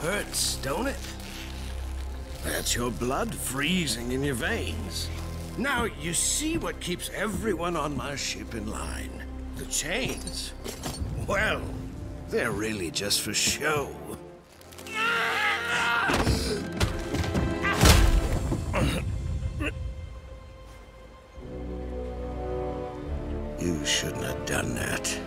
hurts, don't it? That's your blood freezing in your veins. Now, you see what keeps everyone on my ship in line. The chains. Well, they're really just for show. You shouldn't have done that.